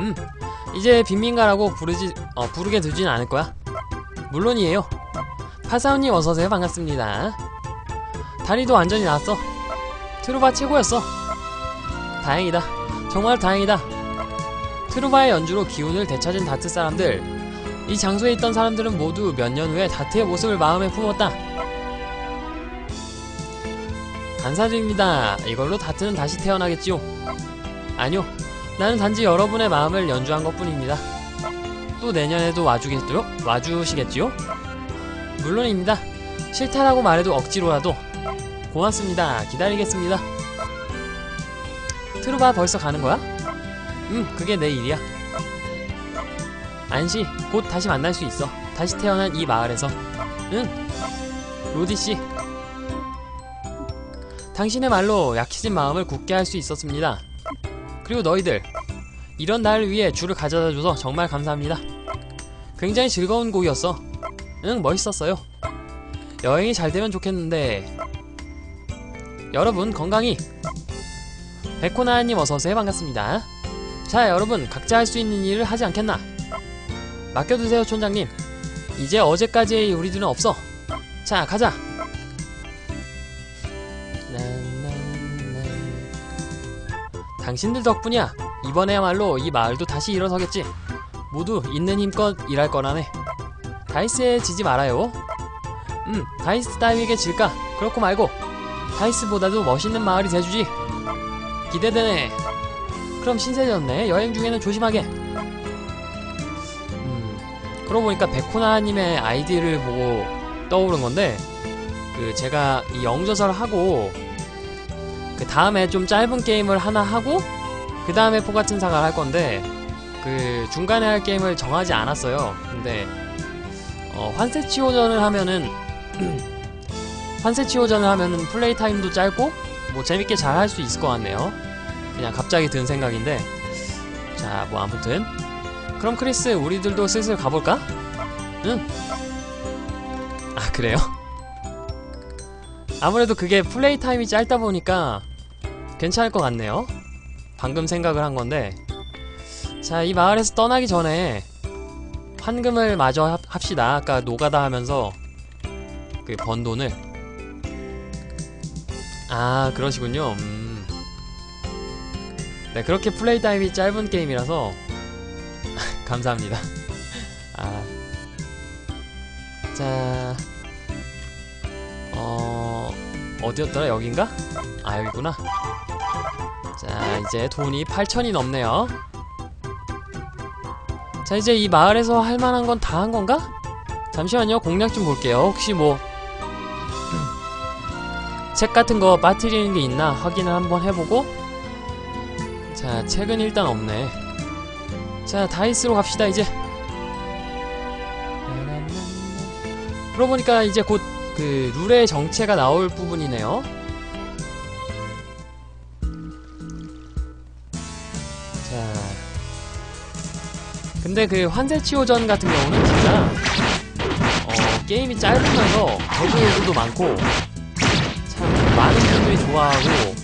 음 이제 빈민가라고 부르지 어 부르게 되진 않을 거야. 물론이에요. 파사우님 어서오세요. 반갑습니다. 다리도 완전히 나았어. 트루바 최고였어. 다행이다. 정말 다행이다. 트루바의 연주로 기운을 되찾은 다트 사람들. 이 장소에 있던 사람들은 모두 몇 년 후에 다트의 모습을 마음에 품었다. 감사드립니다. 이걸로 다트는 다시 태어나겠지요. 아니요 나는 단지 여러분의 마음을 연주한 것 뿐입니다. 또 내년에도 와주겠죠? 와주시겠지요? 물론입니다. 싫다라고 말해도 억지로라도. 고맙습니다. 기다리겠습니다. 트루바 벌써 가는 거야? 응 그게 내 일이야. 안시 곧 다시 만날 수 있어. 다시 태어난 이 마을에서. 응. 로디씨. 당신의 말로 약해진 마음을 굳게 할 수 있었습니다 그리고 너희들 이런 날 위해 줄을 가져다줘서 정말 감사합니다. 굉장히 즐거운 곡이었어. 응 멋있었어요. 여행이 잘 되면 좋겠는데. 여러분 건강히. 백호나님 어서오세요. 반갑습니다. 자 여러분 각자 할 수 있는 일을 하지 않겠나? 맡겨두세요 촌장님. 이제 어제까지의 우리들은 없어. 자 가자 당신들 덕분이야. 이번에야말로 이 마을도 다시 일어서겠지. 모두 있는 힘껏 일할 거라네. 다이스에 지지 말아요. 음 다이스 따위에게 질까? 그렇고 말고. 다이스보다도 멋있는 마을이 돼주지. 기대되네. 그럼 신세졌네. 여행 중에는 조심하게. 음 그러고 보니까 백호나님의 아이디를 보고 떠오른 건데 그 제가 이 영저설 하고 그 다음에 좀 짧은 게임을 하나 하고 그 다음에 사과를 할 건데 그 중간에 할 게임을 정하지 않았어요 근데 어, 환세치호전을 하면은 환세치호전을 하면은 플레이 타임도 짧고 뭐 재밌게 잘 할 수 있을 것 같네요 그냥 갑자기 든 생각인데 자 뭐 아무튼 그럼 크리스 우리들도 슬슬 가볼까? 응? 아 그래요? 아무래도 그게 플레이 타임이 짧다 보니까 괜찮을 것 같네요. 방금 생각을 한 건데. 자 이 마을에서 떠나기 전에 환금을 마저 합- 합시다. 아까 노가다 하면서 그 번 돈을. 아 그러시군요. 음. 네 그렇게 플레이 타임이 짧은 게임이라서 감사합니다. 아. 자 어... 어디였더라? 여긴가? 아 여기구나 자 이제 돈이 8천이 넘네요. 자 이제 이 마을에서 할만한 건 다 한 건가? 잠시만요 공략 좀 볼게요. 혹시 뭐 책 같은 거 빠뜨리는 게 있나 확인을 한번 해보고? 자 책은 일단 없네. 자 다이스로 갑시다 이제. 그러고 보니까 이제 곧 그 룰의 정체가 나올 부분이네요 근데 그 환세치호전 같은 경우는 진짜 어, 게임이 짧으면서 개그 요소도 많고 참 많은 분들이 좋아하고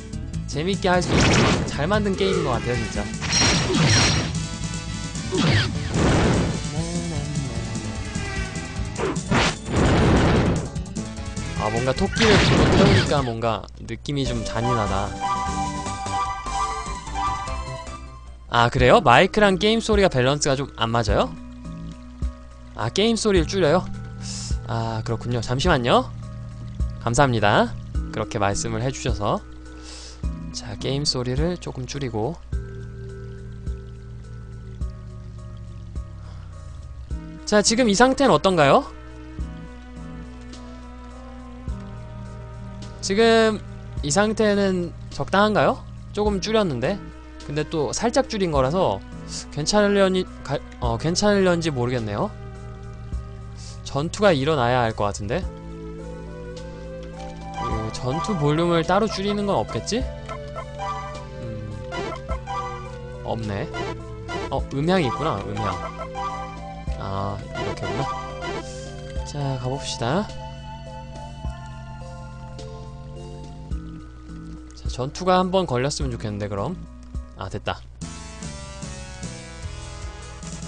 재밌게 할 수 있는 잘 만든 게임인 것 같아요 진짜. 아 뭔가 토끼를 불로 태우니까 뭔가 느낌이 좀 잔인하다 아 그래요? 마이크랑 게임 소리가 밸런스가 좀 안 맞아요? 아 게임 소리를 줄여요? 아 그렇군요 잠시만요 감사합니다 그렇게 말씀을 해주셔서 자 게임 소리를 조금 줄이고 자 지금 이 상태는 어떤가요? 지금 이 상태는 적당한가요? 조금 줄였는데 근데 또 살짝 줄인 거라서 괜찮으려니 가, 어, 괜찮으려는지 모르겠네요. 전투가 일어나야 할 것 같은데? 그 전투 볼륨을 따로 줄이는 건 없겠지? 음, 없네. 어 음향이 있구나 음향. 아 이렇게구나. 자 가봅시다. 자 전투가 한 번 걸렸으면 좋겠는데 그럼 아 됐다.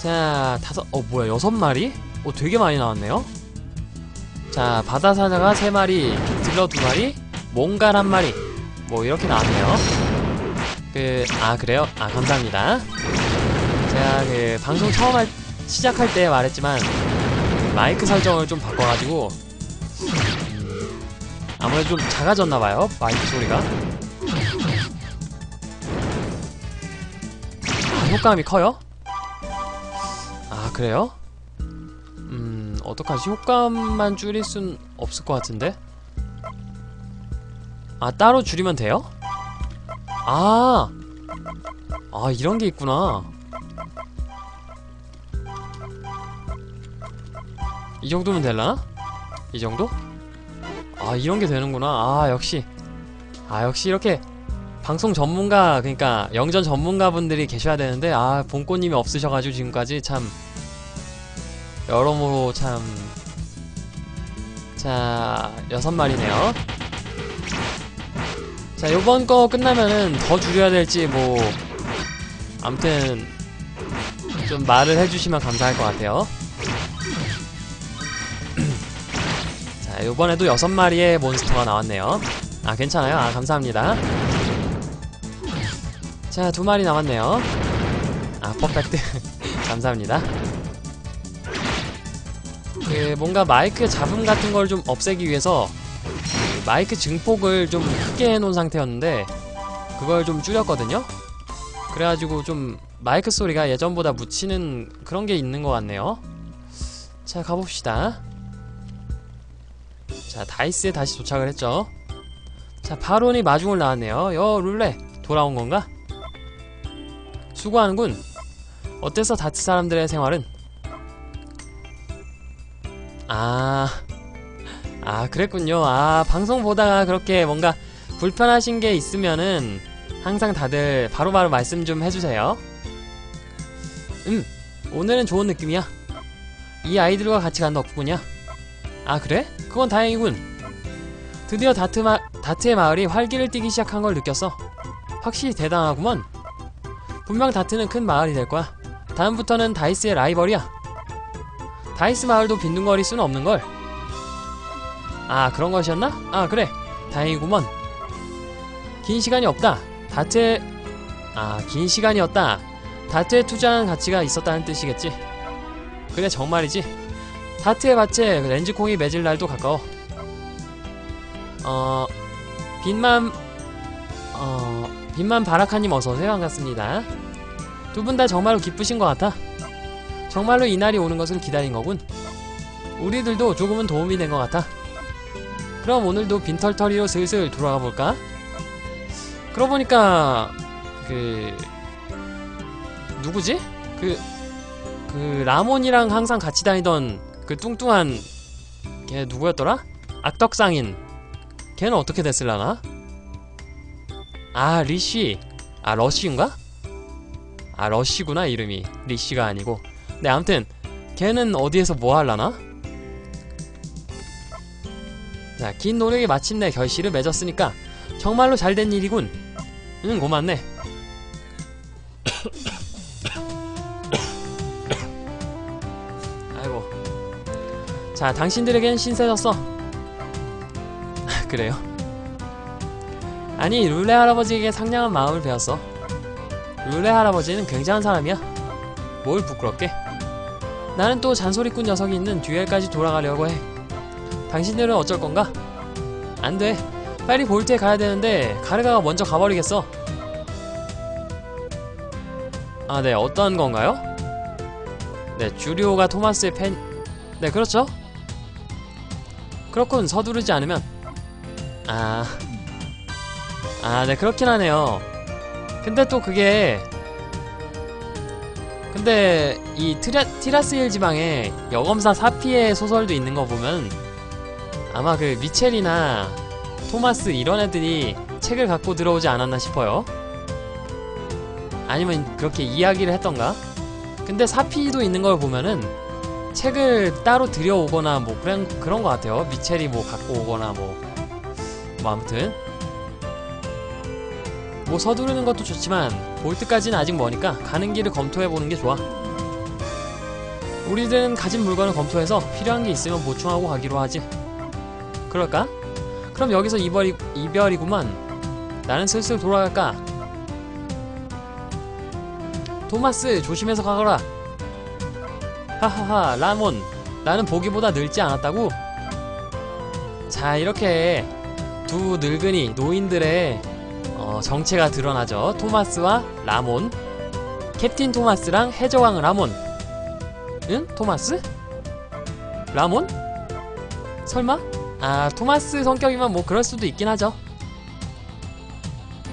자 다섯 어 뭐야 여섯 마리? 어 되게 많이 나왔네요. 자 바다사자가 세 마리 딜러 두 마리 몽갈 한 마리. 뭐 이렇게 나왔네요. 그 아 그래요? 아 감사합니다. 제가 그 방송 처음 할, 시작할 때 말했지만 그 마이크 설정을 좀 바꿔가지고 음, 아무래도 좀 작아졌나봐요 마이크 소리가 효과음이 커요? 아 그래요? 음 어떡하지 효과음만 줄일 순 없을 것 같은데 아 따로 줄이면 돼요? 아, 아 이런 게 있구나. 이 정도면 될라나? 이 정도? 아 이런 게 되는구나. 아 역시, 아 역시 이렇게 방송 전문가 그러니까 영전 전문가 분들이 계셔야 되는데 아 본꼬님이 없으셔가지고 지금까지 참 여러모로 참. 자 여섯 마리네요. 자 요번 거 끝나면은 더 줄여야 될지 뭐 암튼 좀 말을 해주시면 감사할 것 같아요 자 요번에도 여섯 마리의 몬스터가 나왔네요 아 괜찮아요 아 감사합니다 자 두 마리 남았네요. 아 퍼펙트 감사합니다. 그 뭔가 마이크 잡음 같은 걸 좀 없애기 위해서 마이크 증폭을 좀 크게 해놓은 상태였는데 그걸 좀 줄였거든요? 그래가지고 좀 마이크 소리가 예전보다 묻히는 그런 게 있는 것 같네요. 자 가봅시다. 자 다이스에 다시 도착을 했죠. 자 바론이 마중을 나왔네요. 여 룰레 돌아온 건가? 수고하는군. 어때서 다트 사람들의 생활은? 아... 아 그랬군요. 아 방송 보다가 그렇게 뭔가 불편하신 게 있으면은 항상 다들 바로 바로 말씀 좀 해주세요. 음 오늘은 좋은 느낌이야. 이 아이들과 같이 간 덕분이야 아 그래? 그건 다행이군. 드디어 다트 마, 다트의 마을이 활기를 띠기 시작한 걸 느꼈어. 확실히 대단하구먼 분명 다트는 큰 마을이 될 거야. 다음부터는 다이스의 라이벌이야. 다이스 마을도 빈둥거릴 수는 없는걸. 아 그런 것이었나? 아 그래. 다행이구먼. 긴 시간이 없다. 다트에 아긴 시간이었다. 다트에 투자한 가치가 있었다는 뜻이겠지. 그래 정말이지. 다트의 밭에 렌즈콩이 맺을 날도 가까워. 어... 빛만... 어... 빛만 바라카님 어서오세요 반갑습니다 두 분 다 정말로 기쁘신 것 같아 정말로 이날이 오는 것을 기다린 거군 우리들도 조금은 도움이 된 것 같아 그럼 오늘도 빈털터리로 슬슬 돌아가 볼까? 그러고 보니까 그 누구지? 그, 그 라몬이랑 항상 같이 다니던 그 뚱뚱한 걔 누구였더라? 악덕상인 걔는 어떻게 됐을라나? 아 리쉬 아 러쉬인가? 아 러쉬구나 이름이 리쉬가 아니고 네 아무튼 걔는 어디에서 뭐 할라나? 자, 긴 노력이 마침내 결실을 맺었으니까 정말로 잘된 일이군. 응, 고맙네. 아이고. 자, 당신들에겐 신세졌어. 그래요? 아니, 룰레 할아버지에게 상냥한 마음을 배웠어. 룰레 할아버지는 굉장한 사람이야. 뭘 부끄럽게? 나는 또 잔소리꾼 녀석이 있는 듀엘까지 돌아가려고 해. 당신들은 어쩔 건가? 안 돼. 빨리 볼트에 가야 되는데 가르가가 먼저 가버리겠어. 아, 네. 어떤 건가요? 네, 주리오가 토마스의 팬... 네, 그렇죠. 그렇군. 서두르지 않으면. 아... 아, 네. 그렇긴 하네요. 근데 또 그게... 근데 이 트라, 티라스일 지방에 여검사 사피의 소설도 있는 거 보면 아마 그 미첼이나 토마스 이런 애들이 책을 갖고 들어오지 않았나 싶어요. 아니면 그렇게 이야기를 했던가? 근데 사피도 있는 걸 보면은 책을 따로 들여오거나 뭐 그런 그런 것 같아요. 미첼이 뭐 갖고 오거나 뭐, 뭐 아무튼 뭐 서두르는 것도 좋지만 볼트까지는 아직 머니까 가는 길을 검토해 보는 게 좋아. 우리들은 가진 물건을 검토해서 필요한 게 있으면 보충하고 가기로 하지. 그럴까? 그럼 여기서 이별이, 이별이구만. 나는 슬슬 돌아갈까? 토마스, 조심해서 가거라. 하하하, 라몬. 나는 보기보다 늙지 않았다고? 자, 이렇게 두 늙은이, 노인들의 어, 정체가 드러나죠. 토마스와 라몬. 캡틴 토마스랑 해적왕 라몬. 응? 토마스? 라몬? 설마? 아, 토마스 성격이면 뭐 그럴 수도 있긴 하죠.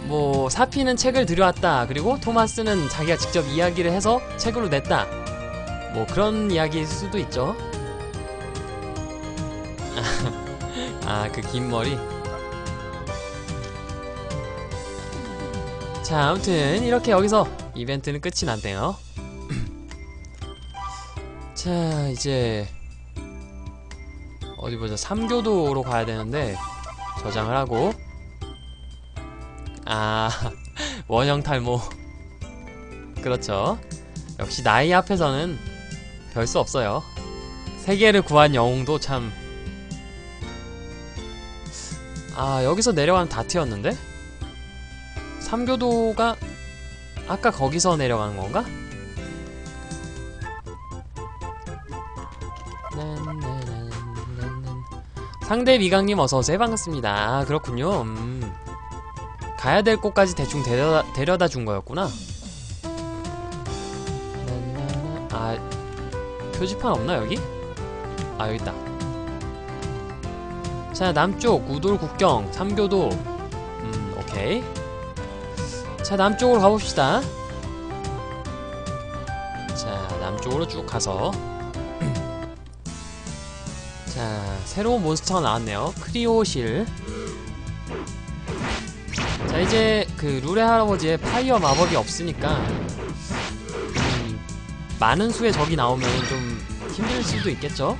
뭐 사피는 책을 들여왔다. 그리고 토마스는 자기가 직접 이야기를 해서 책으로 냈다. 뭐 그런 이야기일 수도 있죠. 아, 그 긴 머리. 자, 아무튼 이렇게 여기서 이벤트는 끝이 났네요. 자, 이제 어디 보자. 3교도로 가야 되는데 저장을 하고 아, 원형 탈모. 그렇죠. 역시 나이 앞에서는 별 수 없어요. 세계를 구한 영웅도 참 아, 여기서 내려가면 다 튀었는데? 3교도가 아까 거기서 내려가는 건가? 상대 미강님 어서오세요. 반갑습니다. 아 그렇군요. 음. 가야 될 곳까지 대충 데려다, 데려다 준 거였구나. 아 표지판 없나 여기? 아 여기 있다. 자 남쪽 우돌 국경 3교도. 음 오케이 자 남쪽으로 가봅시다. 자 남쪽으로 쭉 가서. 자 새로운 몬스터가 나왔네요. 크리오실. 자 이제 그 룰의 할아버지의 파이어 마법이 없으니까 음, 많은 수의 적이 나오면 좀 힘들 수도 있겠죠?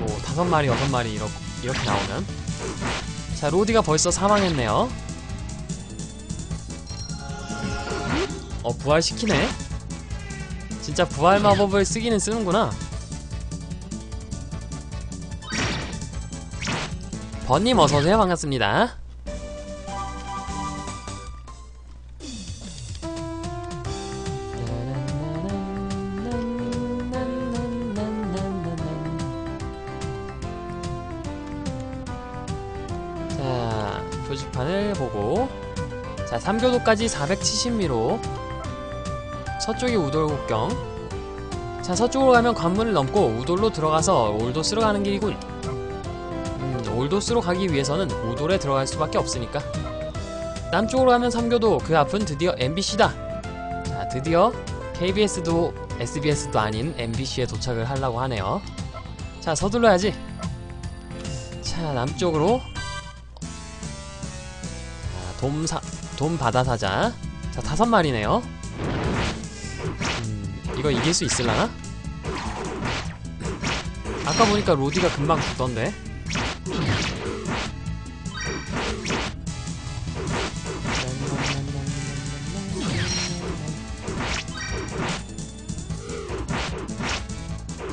뭐 다섯 마리 여섯 마리 이렇게, 이렇게 나오면. 자 로디가 벌써 사망했네요 어 부활시키네. 진짜 부활 마법을 쓰기는 쓰는구나. 번님 어서오세요. 반갑습니다. 자 표지판을 보고. 자 3교도까지 470미로 서쪽이 우돌 국경. 자 서쪽으로 가면 관문을 넘고 우돌로 들어가서 올도스로 가는 길이군. 음, 올도스로 가기 위해서는 우돌에 들어갈 수밖에 없으니까. 남쪽으로 가면 3교도 그 앞은 드디어 MBC다. 자 드디어 KBS도 SBS도 아닌 MBC에 도착을 하려고 하네요. 자 서둘러야지. 자 남쪽으로. 자 돔사 돔바다 사자. 자 다섯 마리네요. 음, 이거 이길 수 있을라나? 아까 보니까 로디가 금방 죽던데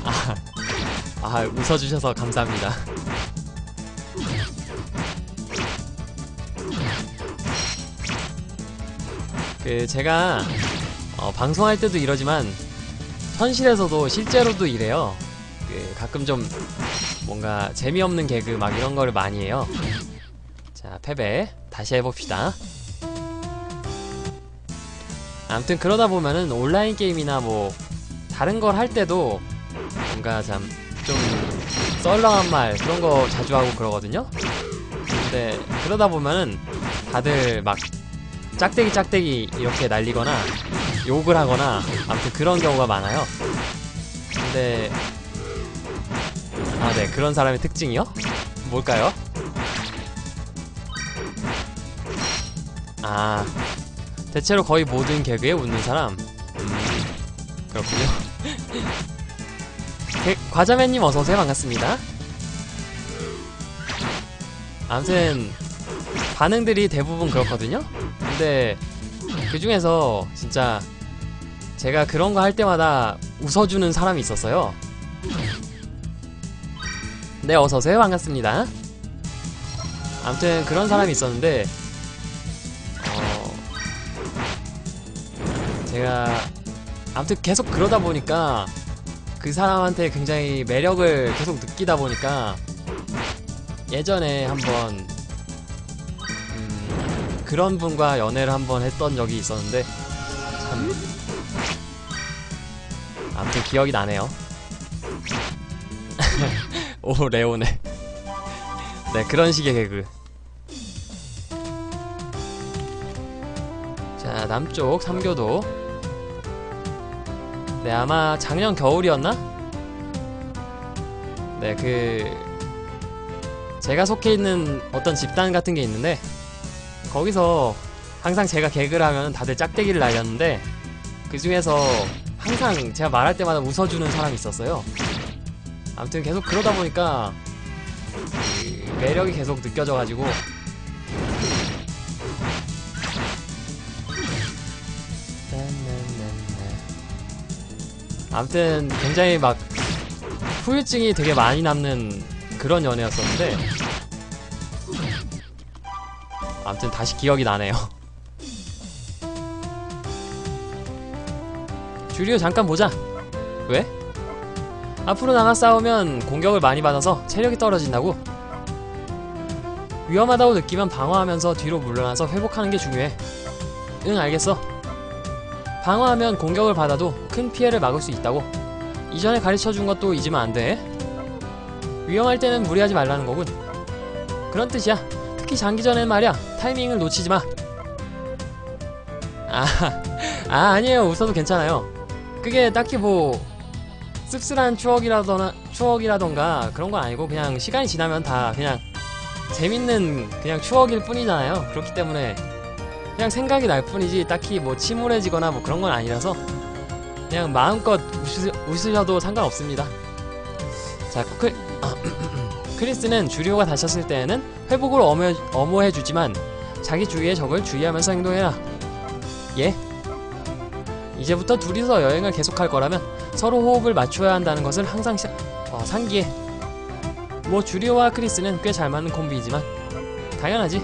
아, 아 웃어주셔서 감사합니다 그 제가 어, 방송할 때도 이러지만 현실에서도 실제로도 이래요. 그 가끔 좀 뭔가 재미없는 개그 막 이런 거를 많이 해요. 자 패배 다시 해봅시다. 아무튼 그러다 보면은 온라인 게임이나 뭐 다른 걸 할 때도 뭔가 참 좀 썰렁한 말 그런 거 자주 하고 그러거든요. 근데 그러다 보면은 다들 막 짝대기 짝대기 이렇게 날리거나 욕을 하거나 아무튼 그런 경우가 많아요. 근데 아 네 그런 사람의 특징이요? 뭘까요? 아 대체로 거의 모든 개그에 웃는 사람. 음 그렇군요. 개, 과자맨님 어서오세요. 반갑습니다. 아무튼 반응들이 대부분 그렇거든요. 근데 그 중에서 진짜 제가 그런 거 할 때마다 웃어주는 사람이 있었어요. 네, 어서오세요. 반갑습니다. 아무튼 그런 사람이 있었는데, 어, 제가, 아무튼 계속 그러다 보니까, 그 사람한테 굉장히 매력을 계속 느끼다 보니까, 예전에 한번, 음, 그런 분과 연애를 한번 했던 적이 있었는데, 참, 아무튼 기억이 나네요. 오, 레오네. 네, 그런 식의 개그. 자, 남쪽 삼교도. 네, 아마 작년 겨울이었나? 네, 그 제가 속해 있는 어떤 집단 같은 게 있는데 거기서 항상 제가 개그를 하면 다들 짝대기를 날렸는데 그 중에서 항상 제가 말할 때마다 웃어주는 사람이 있었어요. 아무튼 계속 그러다 보니까 그 매력이 계속 느껴져가지고 아무튼 굉장히 막 후유증이 되게 많이 남는 그런 연애였었는데 아무튼 다시 기억이 나네요. 주리오 잠깐 보자. 왜? 앞으로 나가 싸우면 공격을 많이 받아서 체력이 떨어진다고? 위험하다고 느끼면 방어하면서 뒤로 물러나서 회복하는 게 중요해. 응 알겠어. 방어하면 공격을 받아도 큰 피해를 막을 수 있다고. 이전에 가르쳐준 것도 잊으면 안돼. 위험할 때는 무리하지 말라는 거군. 그런 뜻이야 특히 장기전엔 말이야. 타이밍을 놓치지 마. 아, 아 아니에요. 웃어도 괜찮아요. 그게 딱히 뭐 씁쓸한 추억이라거나 추억이라던가 그런 건 아니고 그냥 시간이 지나면 다 그냥 재밌는 그냥 추억일 뿐이잖아요. 그렇기 때문에 그냥 생각이 날 뿐이지 딱히 뭐 침울해지거나 뭐 그런 건 아니라서 그냥 마음껏 웃으, 웃으셔도 상관없습니다. 자 크, 크리스는 주리오가 다쳤을 때에는 회복을 엄호, 엄호해주지만 자기 주위의 적을 주의하면서 행동해라. 예? 이제부터 둘이서 여행을 계속할 거라면 서로 호흡을 맞춰야 한다는 것을 항상 시, 어, 상기해. 뭐 주리오와 크리스는 꽤 잘 맞는 콤비이지만 당연하지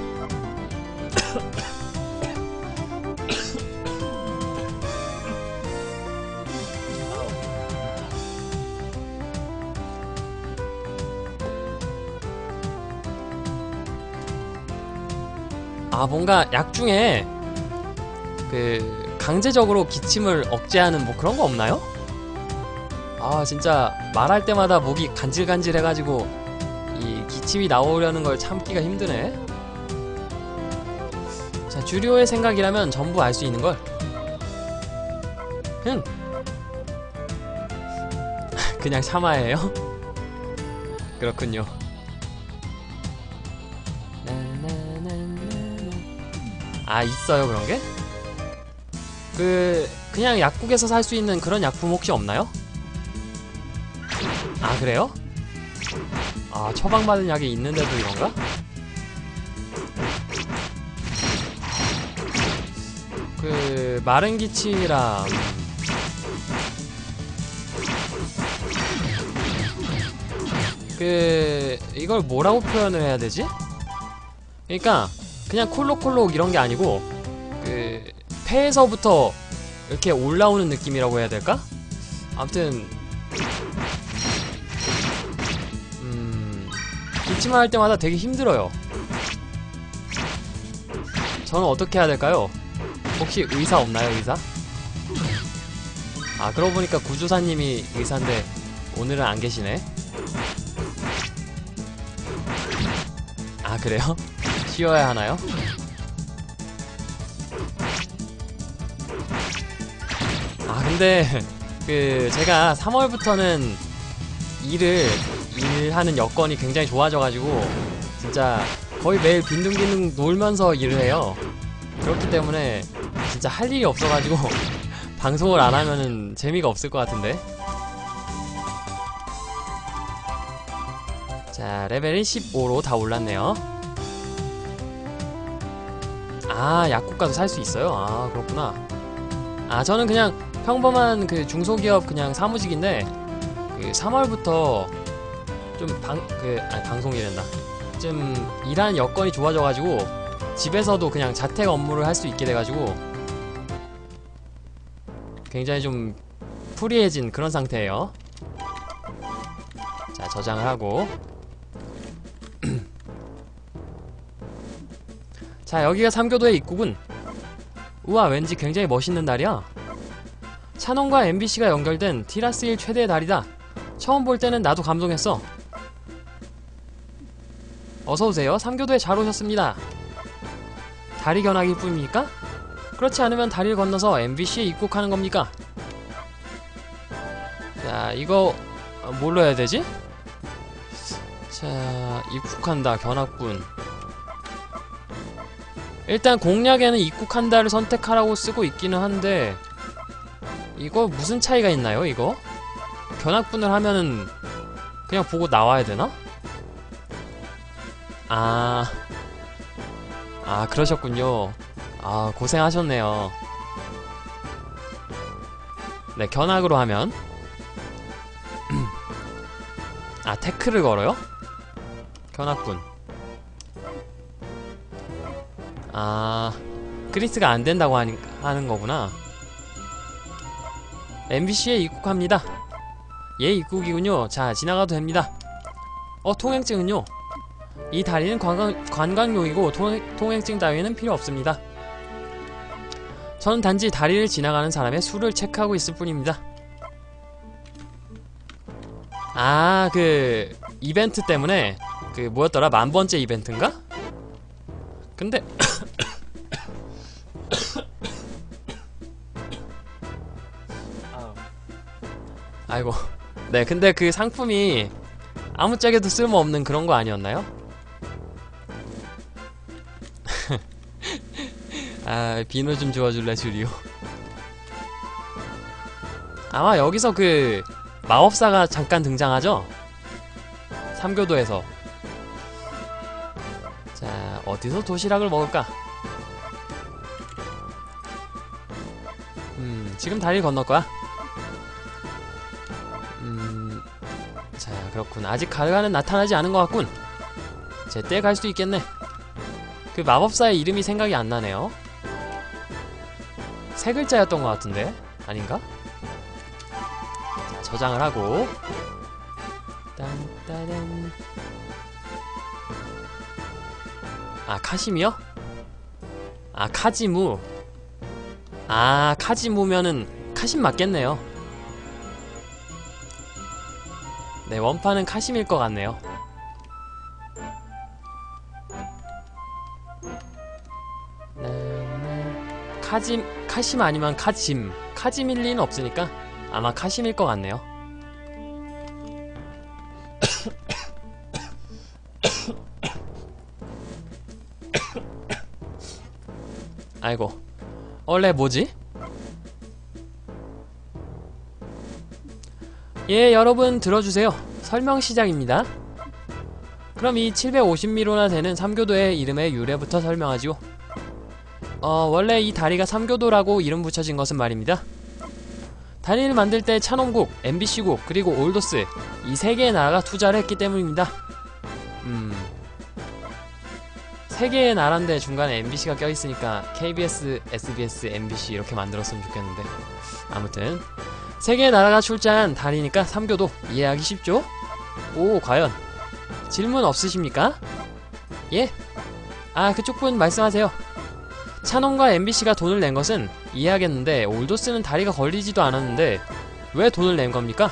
아 뭔가 약 중에 그 강제적으로 기침을 억제하는 뭐 그런 거 없나요? 아 진짜 말할 때마다 목이 간질간질 해가지고 이 기침이 나오려는 걸 참기가 힘드네 자 주리오의 생각이라면 전부 알 수 있는 걸 응. 그냥 참아예요? 그렇군요 아 있어요 그런 게? 그 그냥 약국에서 살 수 있는 그런 약품 혹시 없나요? 아 그래요? 아 처방받은 약이 있는데도 이런가? 그 마른 기치랑 그 이걸 뭐라고 표현을 해야 되지? 그러니까 그냥 콜록콜록 이런 게 아니고 그 폐에서부터 이렇게 올라오는 느낌이라고 해야 될까? 아무튼 음 기침을 할 때마다 되게 힘들어요. 저는 어떻게 해야 될까요? 혹시 의사 없나요, 의사? 아, 그러고 보니까 구조사님이 의사인데 오늘은 안 계시네. 아, 그래요? 쉬어야 하나요? 아 근데 그 제가 3월부터는 일을 일하는 여건이 굉장히 좋아져가지고 진짜 거의 매일 빈둥빈둥 놀면서 일을 해요. 그렇기 때문에 진짜 할 일이 없어가지고 방송을 안 하면은 재미가 없을 것 같은데. 자 레벨이 15로 다 올랐네요 아 약국가도 살수 있어요? 아 그렇구나. 아 저는 그냥 평범한 그 중소기업 그냥 사무직인데 그 3월부터 좀 방 그 아니 방송이란다. 좀 일하는 여건이 좋아져가지고 집에서도 그냥 자택 업무를 할 수 있게 돼가지고 굉장히 좀 프리해진 그런 상태예요. 자 저장을 하고 자 여기가 삼교도의 입구군 우와 왠지 굉장히 멋있는 달이야. 찬원과 MBC가 연결된 티라스1 최대의 달이다. 처음 볼 때는 나도 감동했어. 어서오세요. 삼교도에 잘 오셨습니다. 다리 견학일 뿐입니까? 그렇지 않으면 다리를 건너서 MBC에 입국하는 겁니까? 자 이거 어, 뭘로 해야 되지? 자 입국한다 견학군 일단 공략에는 입국한다를 선택하라고 쓰고 있기는 한데 이거 무슨 차이가 있나요 이거? 견학분을 하면은 그냥 보고 나와야 되나? 아... 아 그러셨군요 아 고생하셨네요 네 견학으로 하면 아 태클을 걸어요? 견학군 아 그리스가 안된다고 하는 거구나. MBC에 입국합니다. 예 입국이군요. 자 지나가도 됩니다. 어 통행증은요? 이 다리는 관광, 관광용이고 통행, 통행증 따위는 필요 없습니다. 저는 단지 다리를 지나가는 사람의 수를 체크하고 있을 뿐입니다. 아 그 이벤트 때문에 그 뭐였더라? 만번째 이벤트인가? 근데 아이고 네 근데 그 상품이 아무짝에도 쓸모없는 그런 거 아니었나요? 아 비누 좀 주워줄래 주리오 아마 여기서 그 마법사가 잠깐 등장하죠? 삼교도에서 자 어디서 도시락을 먹을까? 음 지금 다리를 건널 거야? 그렇군 아직 가르가는 나타나지 않은 것 같군. 제때 갈 수도 있겠네. 그 마법사의 이름이 생각이 안 나네요. 세 글자였던 것 같은데? 아닌가? 자, 저장을 하고. 딴따단. 아 카심이요? 아 카지무. 아 카지무면은 카심 맞겠네요 네 원판은 카심일 것 같네요. 네, 카짐 카심 아니면 카짐. 카짐일 리는 없으니까 아마 카심일 것 같네요. 아이고. 원래 뭐지? 예 여러분 들어주세요. 설명 시작입니다. 그럼 이 750미로나 되는 삼교도의 이름의 유래부터 설명하지요. 어 원래 이 다리가 삼교도라고 이름 붙여진 것은 말입니다. 다리를 만들 때 차놈국, MBC국, 그리고 올도스 이 세 개의 나라가 투자를 했기 때문입니다. 음... 세 개의 나라인데 중간에 MBC가 껴있으니까 KBS, SBS, MBC 이렇게 만들었으면 좋겠는데. 아무튼 세 개의 나라가 출자한 다리니까 삼교도 이해하기 쉽죠? 오 과연 질문 없으십니까? 예? 아 그쪽 분 말씀하세요 찬원과 MBC가 돈을 낸 것은 이해하겠는데 올도스는 다리가 걸리지도 않았는데 왜 돈을 낸 겁니까?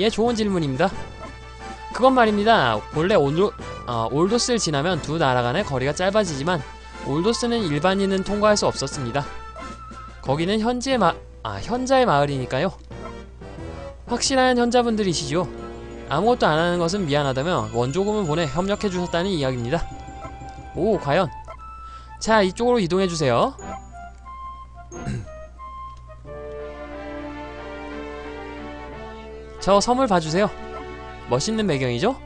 예 좋은 질문입니다 그건 말입니다 원래 올도, 어, 올도스를 지나면 두 나라 간의 거리가 짧아지지만 올도스는 일반인은 통과할 수 없었습니다 거기는 현지의 마, 아 현자의 마을이니까요. 확실한 현자분들이시죠. 아무것도 안 하는 것은 미안하다며 원조금을 보내 협력해 주셨다는 이야기입니다. 오 과연? 자 이쪽으로 이동해주세요. 저 섬을 봐주세요. 멋있는 배경이죠?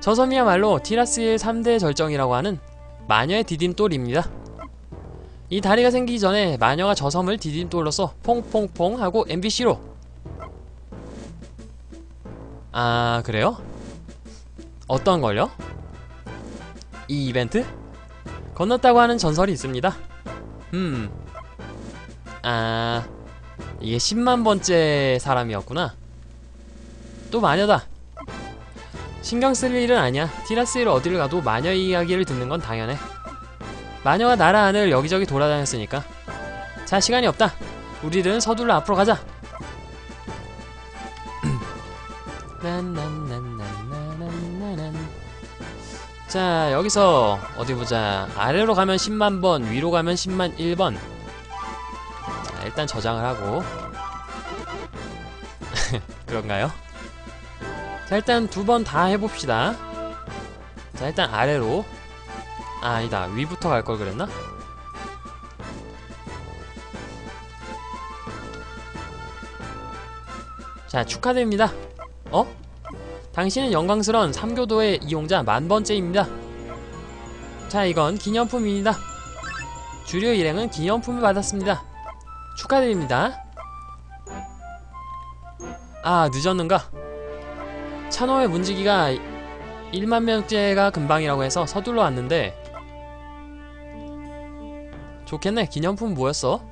저 섬이야말로 티라스의 3대 절정이라고 하는 마녀의 디딤돌입니다 이 다리가 생기기 전에 마녀가 저 섬을 디딤돌로써 퐁퐁퐁 하고 MBC로 아 그래요? 어떤 걸요? 이 이벤트? 건넜다고 하는 전설이 있습니다 음. 아 이게 10만 번째 사람이었구나 또 마녀다 신경 쓸 일은 아니야 티라스를 어디를 가도 마녀 이야기를 듣는 건 당연해 마녀가 나라 안을 여기저기 돌아다녔으니까. 자 시간이 없다. 우리들은 서둘러 앞으로 가자. 자 여기서 어디 보자. 아래로 가면 10만번 위로 가면 10만 1번. 자 일단 저장을 하고. 그런가요? 자 일단 두 번 다 해봅시다. 자 일단 아래로 아 아니다. 위부터 갈 걸 그랬나? 자 축하드립니다. 어? 당신은 영광스러운 3교도의 이용자 만번째입니다. 자 이건 기념품입니다. 주류 일행은 기념품을 받았습니다. 축하드립니다. 아 늦었는가? 찬호의 문지기가 1만 명째가 금방이라고 해서 서둘러 왔는데 좋겠네. 기념품 뭐였어?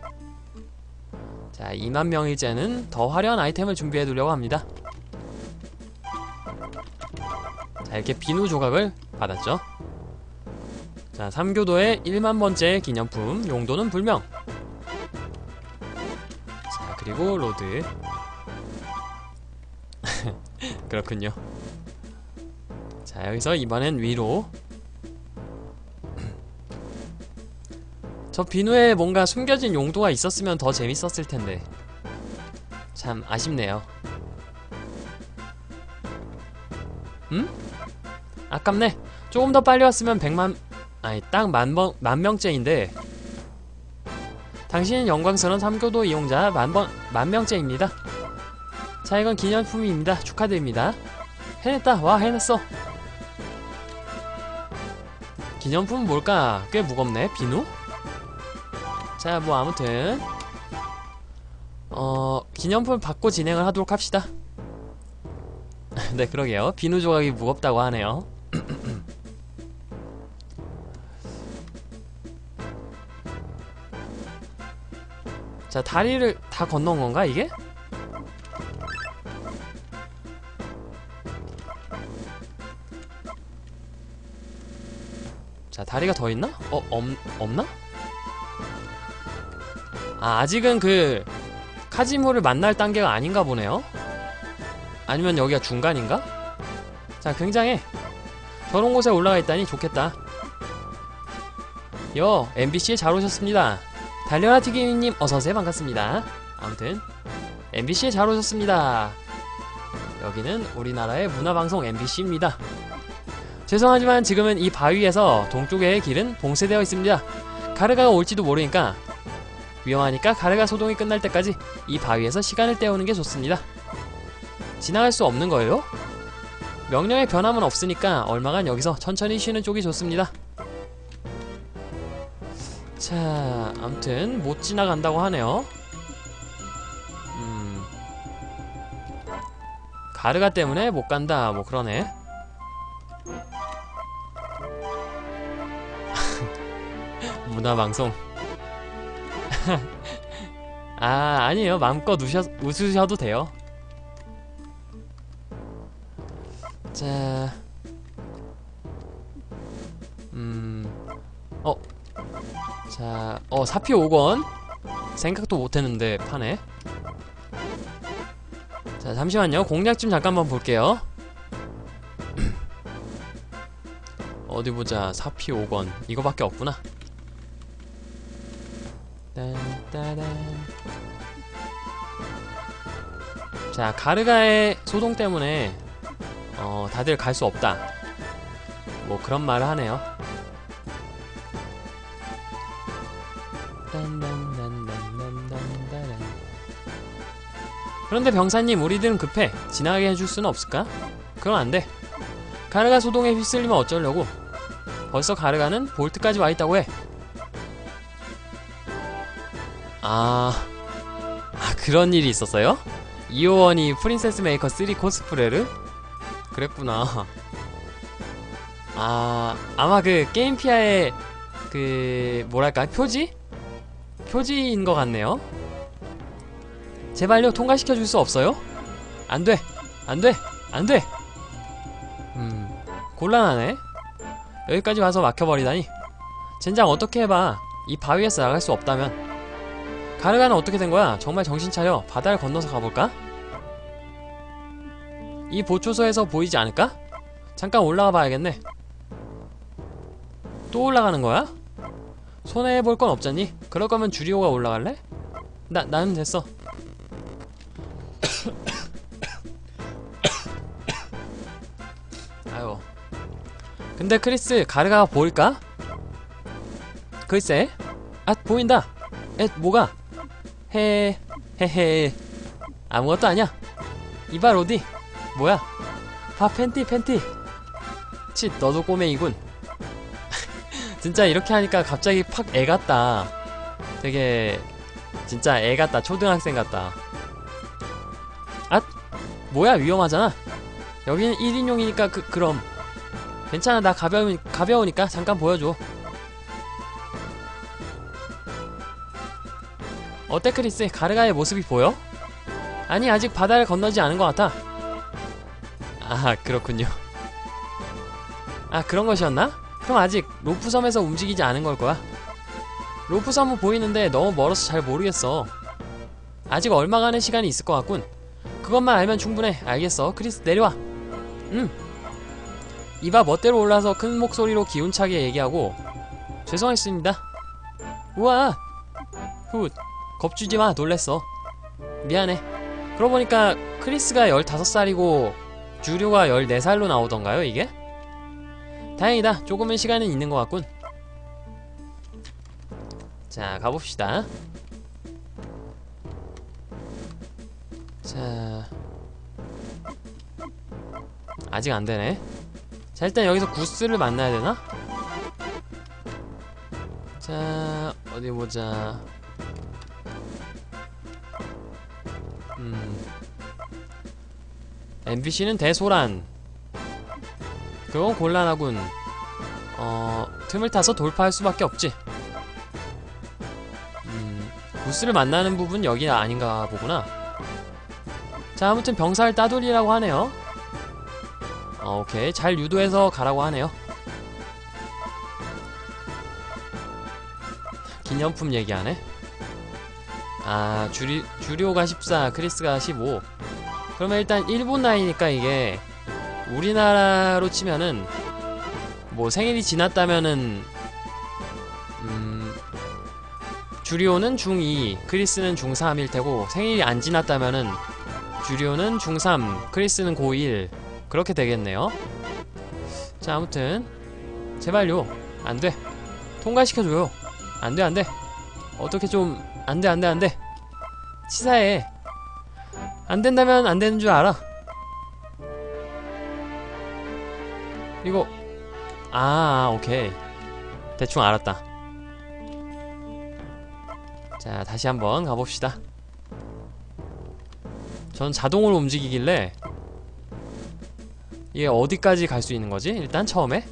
자 2만 명일째는 더 화려한 아이템을 준비해 두려고 합니다. 자 이렇게 비누 조각을 받았죠. 자 3교도의 1만 번째 기념품. 용도는 불명. 자 그리고 load. 그렇군요. 자 여기서 이번엔 위로 저 비누에 뭔가 숨겨진 용도가 있었으면 더 재밌었을 텐데. 참 아쉽네요. 음? 아깝네. 조금 더 빨리 왔으면 100만 아니 딱 만번 만명째인데. 당신은 영광스러운 3교도 이용자 만번 만명째입니다. 자 이건 기념품입니다. 축하드립니다. 해냈다. 와 해냈어. 기념품 뭘까? 꽤 무겁네. 비누? 자 뭐 아무튼 어 기념품 받고 진행을 하도록 합시다 네 그러게요 비누 조각이 무겁다고 하네요 자 다리를 다 건넌 건가 이게? 자 다리가 더 있나? 어 없, 없나? 아 아직은 그 카지모를 만날 단계가 아닌가 보네요? 아니면 여기가 중간인가? 자 굉장해. 저런 곳에 올라가 있다니 좋겠다. 여 MBC에 잘 오셨습니다. 달려라 튀김님 어서오세요. 반갑습니다. 아무튼 MBC에 잘 오셨습니다. 여기는 우리나라의 문화방송 MBC입니다. 죄송하지만 지금은 이 바위에서 동쪽의 길은 봉쇄되어 있습니다. 가르가가 올지도 모르니까 위험하니까 가르가 소동이 끝날 때까지 이 바위에서 시간을 때우는 게 좋습니다. 지나갈 수 없는 거예요? 명령의 변함은 없으니까 얼마간 여기서 천천히 쉬는 쪽이 좋습니다. 자 암튼 못 지나간다고 하네요. 음. 가르가 때문에 못 간다 뭐 그러네. 문화방송 아 아니에요 마음껏 우셔, 웃으셔도 돼요 자 음... 어 자, 어, 사피 5권. 생각도 못했는데, 파네. 자, 잠시만요. 공략 좀 잠깐만 볼게요. 어디 보자. 사피 5권. 이거밖에 없구나. 자, 가르가의 소동 때문에, 어, 다들 갈 수 없다. 뭐 그런 말을 하네요. 그런데 병사님 우리들은 급해 지나가게 해줄 수는 없을까? 그럼 안돼 가르가 소동에 휩쓸리면 어쩌려고 벌써 가르가는 볼트까지 와있다고 해 아, 아 그런 일이 있었어요? 이호원이 프린세스 메이커 3 코스프레를? 그랬구나. 아, 아마 그 게임피아의 그 뭐랄까 표지? 표지인 것 같네요. 제발요 통과시켜 줄 수 없어요? 안 돼, 안 돼, 안 돼. 음, 곤란하네. 여기까지 와서 막혀버리다니. 젠장 어떻게 해봐. 이 바위에서 나갈 수 없다면. 가르가는 어떻게 된 거야? 정말 정신 차려. 바다를 건너서 가볼까? 이 보초소에서 보이지 않을까? 잠깐 올라가 봐야겠네. 또 올라가는 거야? 손해볼 건 없잖니? 그럴 거면 주리오가 올라갈래? 나, 나는 됐어. 아유. 근데 크리스, 가르가가 보일까? 글쎄. 아, 보인다. 에, 뭐가? 헤, 헤헤. 아무것도 아니야. 이발 어디? 뭐야? 아, 팬티, 팬티. 치, 너도 꼬맹이군. 진짜 이렇게 하니까 갑자기 팍 애 같다. 되게 진짜 애 같다. 초등학생 같다. 아, 뭐야 위험하잖아. 여기는 1인용이니까 그 그럼 괜찮아. 나 가벼우 가벼우니까 잠깐 보여줘. 어때 크리스? 가르가의 모습이 보여? 아니 아직 바다를 건너지 않은 것 같아. 아 그렇군요. 아 그런 것이었나? 그럼 아직 로프섬에서 움직이지 않은 걸 거야. 로프섬은 보이는데 너무 멀어서 잘 모르겠어. 아직 얼마간의 시간이 있을 것 같군. 그것만 알면 충분해. 알겠어. 크리스 내려와. 응. 이봐 멋대로 올라서 큰 목소리로 기운차게 얘기하고 죄송했습니다. 우와. 훗. 겁주지 마. 놀랬어. 미안해. 그러고 보니까 크리스가 15살이고 주류가 14살로 나오던가요, 이게? 다행이다. 조금은 시간은 있는 것 같군. 자, 가봅시다. 자. 아직 안 되네. 자, 일단 여기서 구스를 만나야 되나? 자, 어디 보자. 음. NPC는 대소란. 그건 곤란하군. 어, 틈을 타서 돌파할 수밖에 없지. 음, 구스를 만나는 부분 여기 아닌가 보구나. 자, 아무튼 병사를 따돌리라고 하네요. 어, 오케이. 잘 유도해서 가라고 하네요. 기념품 얘기하네. 아, 주리, 주리오가 14, 크리스가 15. 그러면 일단 일본 나이니까 이게 우리나라로 치면은 뭐 생일이 지났다면은 음 주리오는 중2 크리스는 중3일 테고 생일이 안 지났다면은 주리오는 중3 크리스는 고1 그렇게 되겠네요. 자 아무튼 제발요. 안돼. 통과시켜줘요. 안돼 안돼. 어떻게 좀 안돼 안돼 안돼. 치사해. 안된다면 안되는 줄 알아. 이거 아, 아 오케이. 대충 알았다. 자 다시 한번 가봅시다. 전 자동으로 움직이길래 이게 어디까지 갈 수 있는 거지? 일단 처음에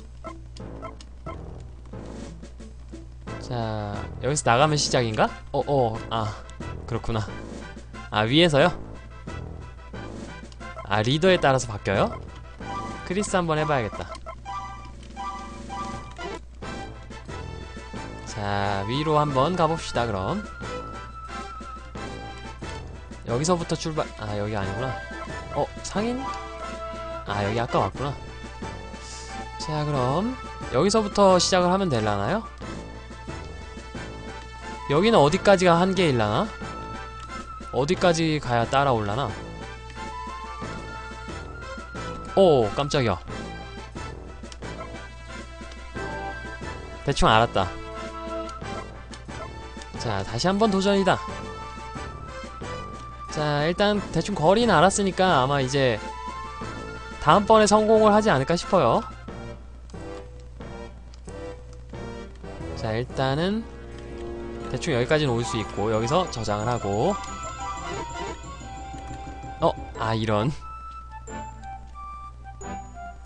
여기서 나가면 시작인가? 어어 아 그렇구나 아 위에서요? 아 리더에 따라서 바뀌어요? 크리스 한번 해봐야겠다 자 위로 한번 가봅시다 그럼 여기서부터 출발 아 여기 아니구나 어 상인? 아 여기 아까 왔구나 자 그럼 여기서부터 시작을 하면 될라나요? 여기는 어디까지가 한계일라나? 어디까지 가야 따라올라나? 오 깜짝이야 대충 알았다 자 다시 한번 도전이다 자 일단 대충 거리는 알았으니까 아마 이제 다음번에 성공을 하지 않을까 싶어요 자 일단은 대충 여기까지는 올 수 있고 여기서 저장을 하고 어? 아 이런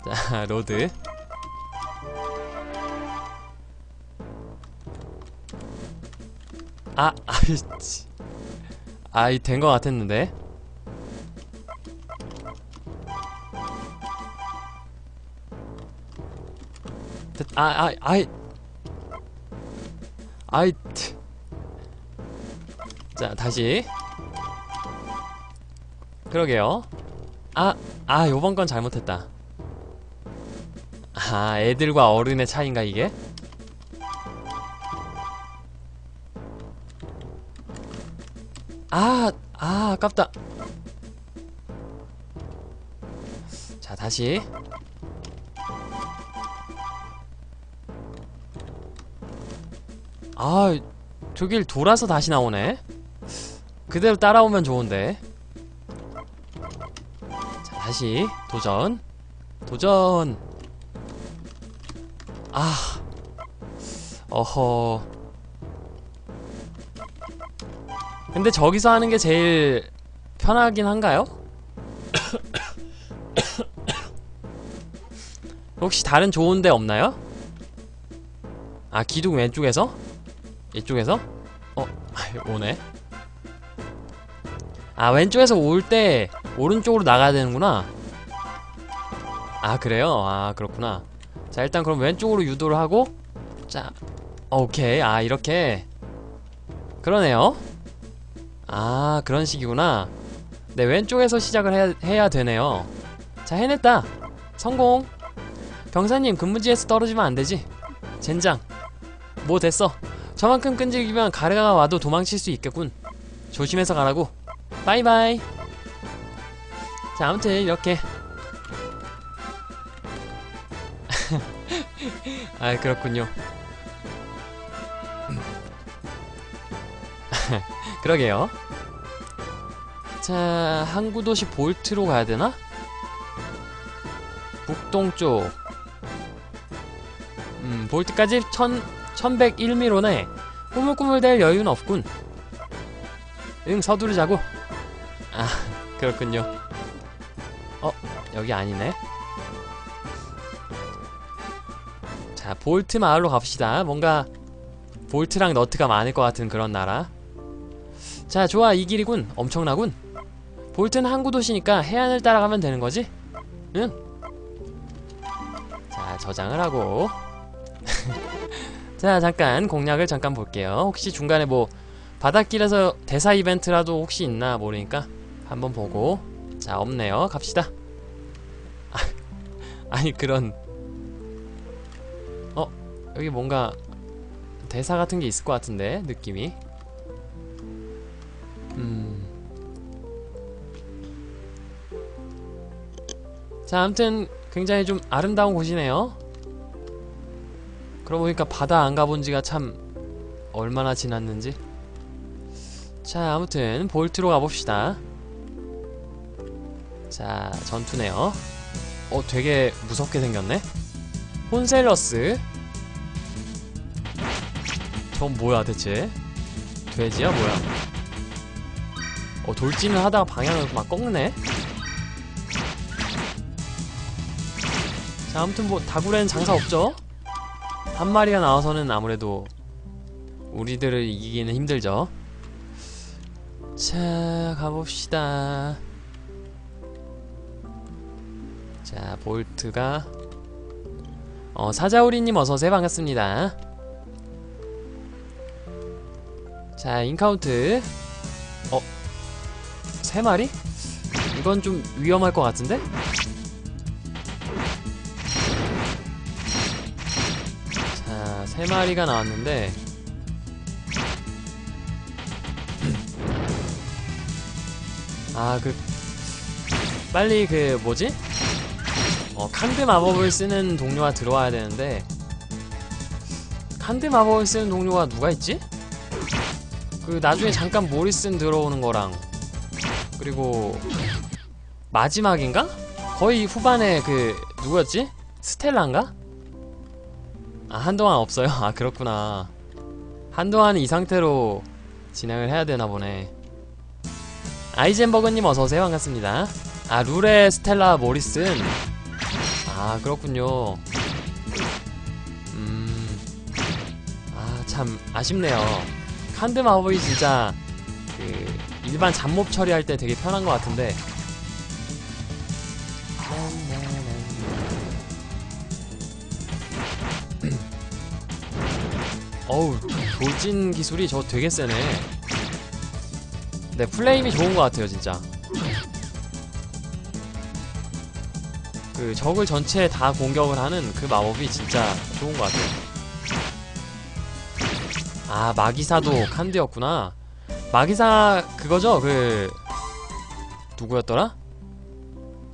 자 load 아 아이치 아이 된거 같았는데 됐, 아, 아, 아이. 아이. 트. 자, 다시. 그러게요. 아, 아, 요번 건 잘못했다. 아, 애들과 어른의 차이인가, 이게? 아, 아, 아깝다. 자, 다시. 아, 저길 돌아서 다시 나오네. 그대로 따라오면 좋은데. 자, 다시 도전. 도전. 아. 어허. 근데 저기서 하는 게 제일 편하긴 한가요? 혹시 다른 좋은 데 없나요? 아, 기둥 왼쪽에서? 이쪽에서? 어, 오네. 아, 왼쪽에서 올 때 오른쪽으로 나가야 되는구나. 아, 그래요? 아, 그렇구나. 자, 일단 그럼 왼쪽으로 유도를 하고 자, 오케이. 아, 이렇게. 그러네요. 아, 그런 식이구나. 네, 왼쪽에서 시작을 해야, 해야 되네요. 자, 해냈다. 성공. 병사님, 근무지에서 떨어지면 안 되지. 젠장. 뭐 됐어. 저만큼 끈질기면 가르가가 와도 도망칠 수 있겠군. 조심해서 가라고. 바이바이. 자, 아무튼 이렇게. 아, 그렇군요. 그러게요. 자, 항구도시 볼트로 가야 되나? 북동쪽. 음, 볼트까지 천, 1101미로네. 꾸물꾸물댈 여유는 없군. 응, 서두르자고. 아, 그렇군요. 어, 여기 아니네. 자, 볼트 마을로 갑시다. 뭔가 볼트랑 너트가 많을 것 같은 그런 나라. 자, 좋아. 이 길이군. 엄청나군. 볼트는 항구 도시니까 해안을 따라가면 되는 거지? 응. 자, 저장을 하고. 자, 잠깐 공략을 잠깐 볼게요. 혹시 중간에 뭐 바닷길에서 대사 이벤트라도 혹시 있나 모르니까 한번 보고. 자, 없네요. 갑시다. 아, 아니 그런 어, 여기 뭔가 대사 같은 게 있을 것 같은데 느낌이. 음. 자, 아무튼 굉장히 좀 아름다운 곳이네요. 그러고 보니까 바다 안 가본 지가 참 얼마나 지났는지. 자, 아무튼 볼트로 가봅시다. 자, 전투네요. 어, 되게 무섭게 생겼네. 혼셀러스. 전 뭐야 대체? 돼지야 뭐야? 어, 돌진을 하다가 방향을 막 꺾네. 자, 아무튼 뭐 다굴에는 장사 없죠? 한 마리가 나와서는 아무래도 우리들을 이기기는 힘들죠. 자, 가봅시다. 자, 볼트가 어, 사자우리님 어서오세요. 반갑습니다. 자, encount 어? 세 마리? 이건 좀 위험할 것 같은데? 자, 세 마리가 나왔는데 아, 그 빨리 그 뭐지? 어, 칸드 마법을 쓰는 동료가 들어와야 되는데 칸드 마법을 쓰는 동료가 누가 있지? 그 나중에 잠깐 모리슨 들어오는 거랑 그리고 마지막인가? 거의 후반에 그 누구였지? 스텔라인가? 아 한동안 없어요? 아 그렇구나 한동안 이 상태로 진행을 해야 되나 보네. 아이젠버그님 어서오세요. 반갑습니다. 아, 룰의 스텔라 모리슨. 아, 그렇군요. 음. 아, 참, 아쉽네요. 칸드 마법이 진짜, 그, 일반 잡몹 처리할 때 되게 편한 것 같은데. 어우, 돌진 기술이 저 되게 세네. 네, 플레임이 좋은 것 같아요, 진짜. 그 적을 전체 다 공격을 하는 그 마법이 진짜 좋은 것 같아요. 아, 마기사도 칸드였구나. 마기사 그거죠? 그 누구였더라?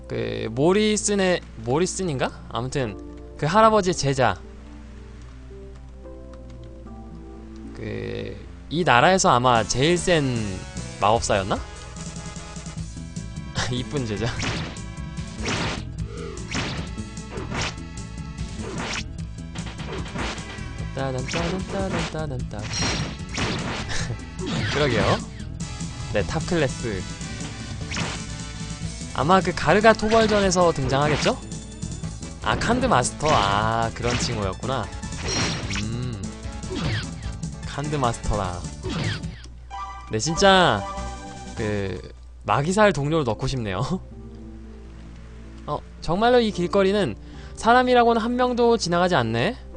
그 모리슨의 모리슨인가? 아무튼 그 할아버지의 제자. 그 이 나라에서 아마 제일 센 마법사였나? 이쁜 제자. 따단따단따단따단따 그러게요. 네, top class. 아마 그 가르가 토벌전에서 등장하겠죠? 아, 칸드 마스터. 아, 그런 칭호였구나. 음. 칸드 마스터라. 네, 진짜 그 마기살 동료로 넣고 싶네요. 어, 정말로 이 길거리는 사람이라고는 한 명도 지나가지 않네.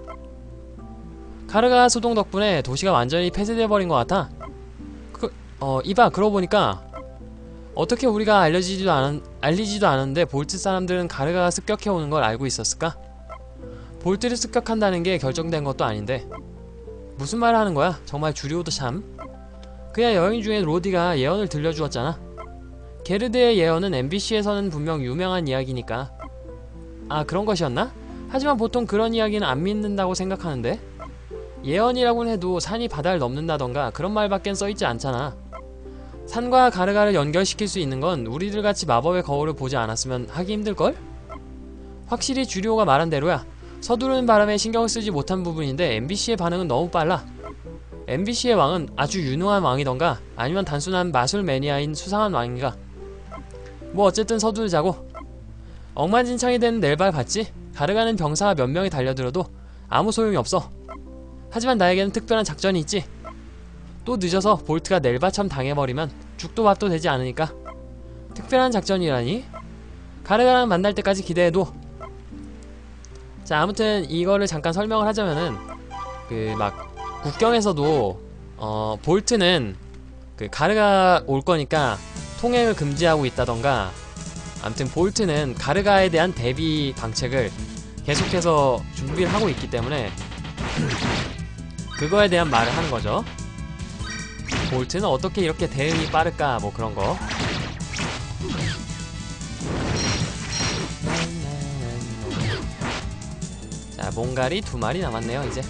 카르가 소동 덕분에 도시가 완전히 폐쇄되어버린 것 같아. 그, 어, 이봐, 그러고 보니까 어떻게 우리가 알려지지도 않은, 알리지도 않았는데 볼트 사람들은 가르가가 습격해오는 걸 알고 있었을까? 볼트를 습격한다는 게 결정된 것도 아닌데 무슨 말을 하는 거야? 정말 주리오도 참. 그야 여행 중에 로디가 예언을 들려주었잖아. 게르드의 예언은 MBC에서는 분명 유명한 이야기니까. 아, 그런 것이었나? 하지만 보통 그런 이야기는 안 믿는다고 생각하는데? 예언이라고는 해도 산이 바다를 넘는다던가 그런 말밖엔 써있지 않잖아. 산과 가르가를 연결시킬 수 있는 건 우리들 같이 마법의 거울을 보지 않았으면 하기 힘들걸? 확실히 주리오가 말한 대로야. 서두르는 바람에 신경을 쓰지 못한 부분인데 MBC의 반응은 너무 빨라. MBC의 왕은 아주 유능한 왕이던가 아니면 단순한 마술 매니아인 수상한 왕인가. 뭐 어쨌든 서두르자고. 억만진창이 된 넬발 봤지? 가르가는 병사가 몇 명이 달려들어도 아무 소용이 없어. 하지만 나에게는 특별한 작전이 있지. 또 늦어서 볼트가 넬바참 당해버리면 죽도 밥도 되지 않으니까. 특별한 작전이라니? 가르가랑 만날 때까지 기대해도. 자, 아무튼 이거를 잠깐 설명을 하자면은 그 막 국경에서도 어 볼트는 그 가르가 올 거니까 통행을 금지하고 있다던가 아무튼 볼트는 가르가에 대한 대비 방책을 계속해서 준비를 하고 있기 때문에 그거에 대한 말을 하는 거죠. 볼트는 어떻게 이렇게 대응이 빠를까 뭐 그런 거. 자, 몽갈이 두 마리 남았네요, 이제.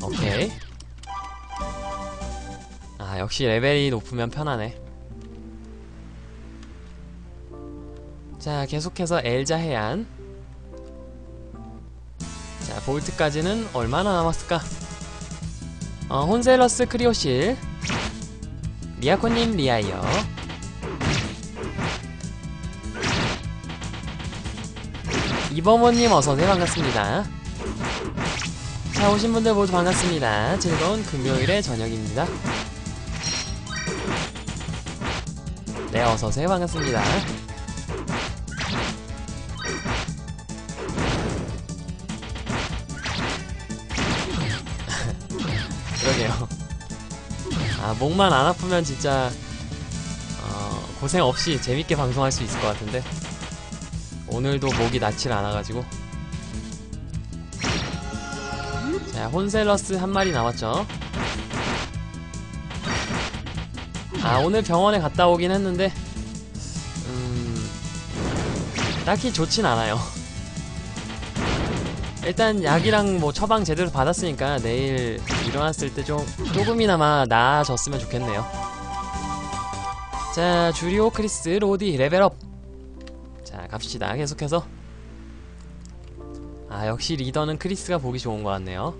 오케이. 아, 역시 레벨이 높으면 편하네. 자, 계속해서 엘자 해안. 자, 볼트까지는 얼마나 남았을까? 어, 혼셀러스 크리오실. 리아코님 리아이어. 이범호님 어서오세요. 반갑습니다. 자, 오신 분들 모두 반갑습니다. 즐거운 금요일의 저녁입니다. 네, 어서오세요. 반갑습니다. 목만 안 아프면 진짜, 어, 고생 없이 재밌게 방송할 수 있을 것 같은데. 오늘도 목이 낫질 않아가지고. 자, 혼셀러스 한 마리 남았죠. 아, 오늘 병원에 갔다 오긴 했는데, 음, 딱히 좋진 않아요. 일단 약이랑 뭐 처방 제대로 받았으니까 내일 일어났을 때 좀 조금이나마 나아졌으면 좋겠네요. 자, 주리오 크리스 로디 level up. 자, 갑시다. 계속해서 아 역시 리더는 크리스가 보기 좋은 것 같네요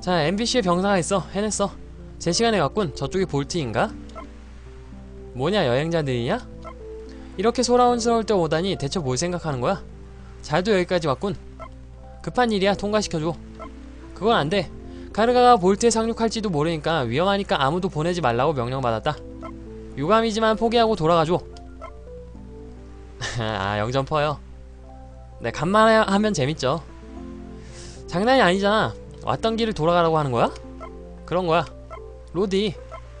자 MBC에 병사가 있어 해냈어 제 시간에 왔군 저쪽이 볼트인가? 뭐냐 여행자들이냐? 이렇게 소란스러울 때 오다니 대체 뭘 생각하는 거야? 잘도 여기까지 왔군 급한 일이야. 통과시켜줘. 그건 안돼. 가르가가 볼트에 상륙할지도 모르니까 위험하니까 아무도 보내지 말라고 명령받았다. 유감이지만 포기하고 돌아가줘. 아 영점 퍼요. 네 간만에 하면 재밌죠. 장난이 아니잖아. 왔던 길을 돌아가라고 하는 거야? 그런 거야. 로디